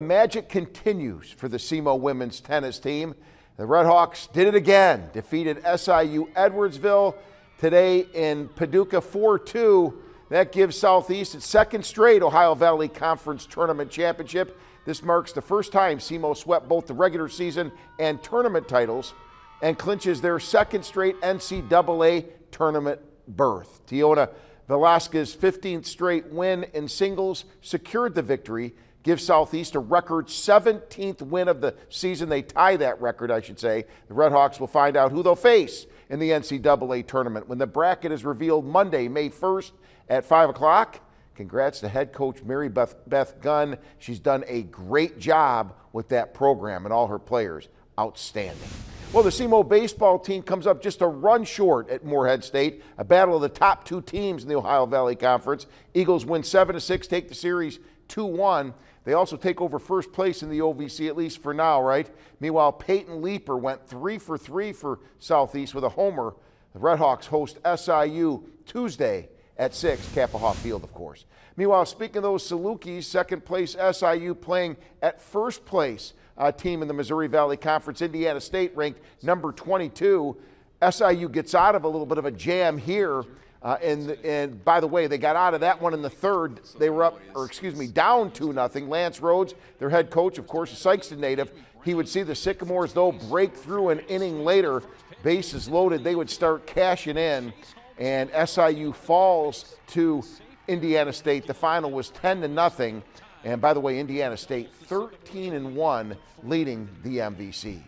Magic continues for the SEMO women's tennis team. The Redhawks did it again, defeated SIU Edwardsville today in Paducah 4 2. That gives Southeast its second straight Ohio Valley Conference Tournament Championship. This marks the first time SEMO swept both the regular season and tournament titles and clinches their second straight NCAA tournament berth. Tiona Velasquez's 15th straight win in singles secured the victory give Southeast a record 17th win of the season. They tie that record, I should say. The Redhawks will find out who they'll face in the NCAA tournament when the bracket is revealed Monday, May 1st at 5 o'clock. Congrats to head coach Mary Beth, Beth Gunn. She's done a great job with that program and all her players. Outstanding. Well, the SEMO baseball team comes up just a run short at Morehead State, a battle of the top two teams in the Ohio Valley Conference. Eagles win 7 to 6, take the series 2 1. They also take over first place in the OVC, at least for now, right? Meanwhile, Peyton Leeper went three for three for Southeast with a homer. The Redhawks host SIU Tuesday at 6, Capaha Field, of course. Meanwhile, speaking of those Salukis, second place SIU playing at first place uh, team in the Missouri Valley Conference. Indiana State ranked number 22. SIU gets out of a little bit of a jam here uh, and, and by the way, they got out of that one in the third. They were up, or excuse me, down 2 nothing. Lance Rhodes, their head coach, of course, a Sikeston native, he would see the Sycamores, though, break through an inning later. Bases loaded, they would start cashing in, and SIU falls to Indiana State. The final was 10 to nothing. And by the way, Indiana State 13 and 1 leading the MVC.